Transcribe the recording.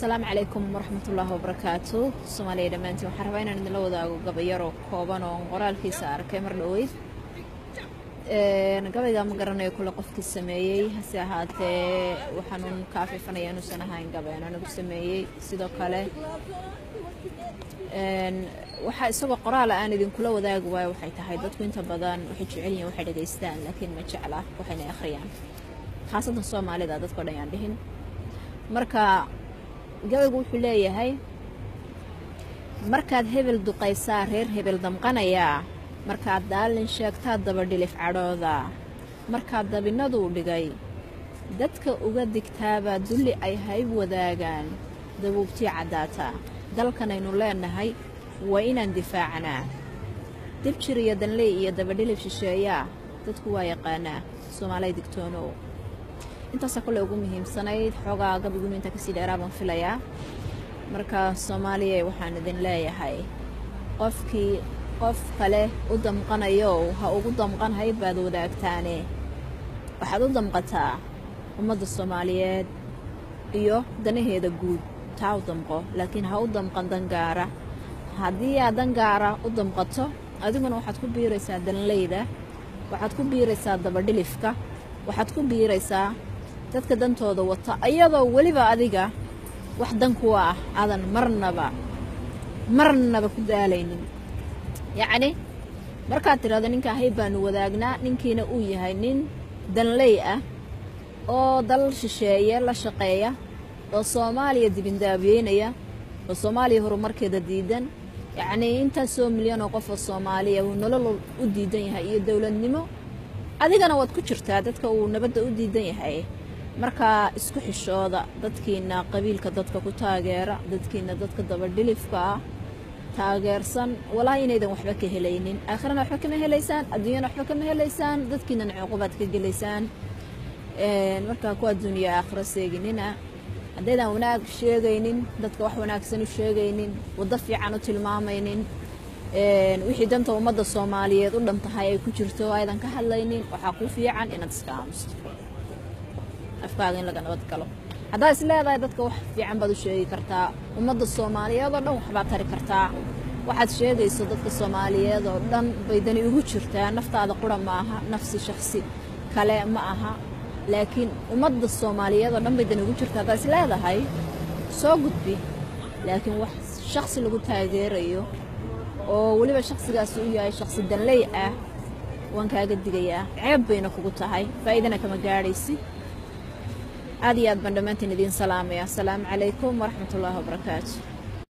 asalaamu calaykum waraxmatullaahi wabarakaatu soomaaliya dhammaantiin waxaan rabaa inaan idinla wadaago gabayaroo kooban oo qoraalkiisa arkay mar dhoweyd gabayga ma garanayo kule qofkii sameeyey. Hase ahaatee waxaanuun ka afiifanaya inuusan ahayn gabayn anigu sameeyey. Sidoo kale waxaa isagoo qoraala aan idinkula wadaagi waayo waxay tahay dadku inta badan waxay jecel yihiin waxay dhegaystaan laakiin ma jecla waxayna akhriyaan. Khaasatan soomaalida dadko dhan yaan dhihin. Marka gabaygu wuxuu leeyahay markaad hebel duqaysaa reer hebel damqanayaa markaad daalin sheegtaa dabadhilif cadhooda markaad dabinaduu dhigay dadka uga digtaabaa dulli ay hayb wadaagaan dabuubtii caddaataa dalkanaynu leennahay waa inaan difaacnaa. Dibjir iyo danley iyo dabadhilif shisheeyaa dadku waa yaqaanaa soomaalay digtoonow intaasaa kole ugu muhiimsanayd xoogaa gabigunu intaa ka sii dheeraa baan filayaa marka soomaaliya waxaan idin leeyahay qofkii qof kale u damqanayo ha ugu damqanhayd baad wadaagtaane. Waxaad u damqataa ummadda soomaaliyeed iyo danaheeda guud taa u damqo. Laakiin ha u damqan dangaara. Haddii aad dangaara u damqato adiguna waxaad ku biiraysaa danleyda waxaad ku biiraysaa dabadhilifka waxaad ku biiraysaa dadka dantooda wata iyadoo weliba adiga wax dan kuwa ah aadan marnaba marnaba ku daalaynin. Yacni markaad tidhahdo ninkaa hayb baanu wadaagnaa ninkiina uu yahay nin danley ah oo dal shisheeye la shaqeeya oo soomaaliya dibindaabiyeynaya oo soomaaliya horumarkeeda diidan. Yacnii intaasoo milyan oo qof oo soomaaliya uu nolol u diidan yahay iyo dowladnimo adigana waad ku jirtaa dadka uu nabadda u diidan yahay markaa isku xishooda dadkiina qabiilka dadka ku taageera dadkiina dadka dabadhilifka ah taageersan walaahi inaydan waxba ka helaynin. Aakhirana waxba kama helaysaan adduunyana waxba kama helaysaan dadkiinana cuqubaad ka gelaysaan. Markaa ku adduuniya aakhiro seeginina haddaydan wanaag sheegaynin dadka wax wanaagsan u sheegaynin waddo fiican u tilmaamaynin wixii danta ummadda soomaaliyeed u dhan tahay ay ku jirto aydan ka hadlaynin waxaa ku fiican inaad iska aamusto afkaaga in laga nabad galo. Haddaad is dadka wax fiican baad u sheegi kartaa. Ummadda soomaaliyeed oo dhan waxbaad tari kartaa. Waxaad sheegayso dadka soomaaliyeed oo dhan bay ugu jirtaa. Naftaada qura ma aha nafsi shaksi kale ma aha. Laakiin ummadda soomaaliyeed oo dhan bay ugu jirtaa. Haddaad is soo gudbi. Laakiin wax shaksi lagu taageerayo oo weliba shaksigaasi u yahay shaksi danley ah waan kaaga digayaa. Ceeb bayna kugu tahay. Faa'iidana kama gaadhaysi aad iyo aad baan dhammaantiin idiin salaamaya asalaamu calaykum waraxmat wabarakaatu